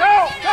Go! Go!